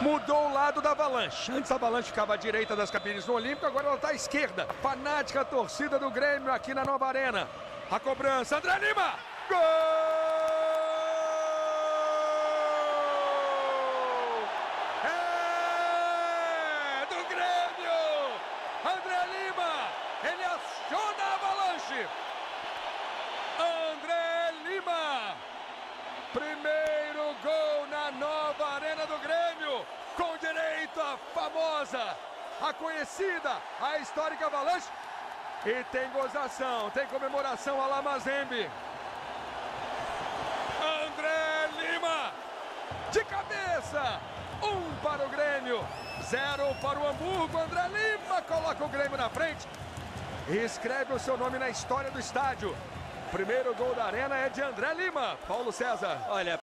mudou o lado da Avalanche. Antes a Avalanche ficava à direita das cabines no Olímpico, agora ela está à esquerda. Fanática torcida do Grêmio aqui na Nova Arena. A cobrança, André Lima! Gol! É do Grêmio! André Lima! Ele aciona a Avalanche! André Lima! Primeiro gol na nova Arena do Grêmio, com à famosa, a conhecida, a histórica Avalanche. E tem gozação, tem comemoração a Lamazembe. André Lima, de cabeça, um para o Grêmio, zero para o Hamburgo. André Lima coloca o Grêmio na frente e escreve o seu nome na história do estádio. Primeiro gol da Arena é de André Lima. Paulo César. Olha,